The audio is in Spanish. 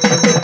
Thank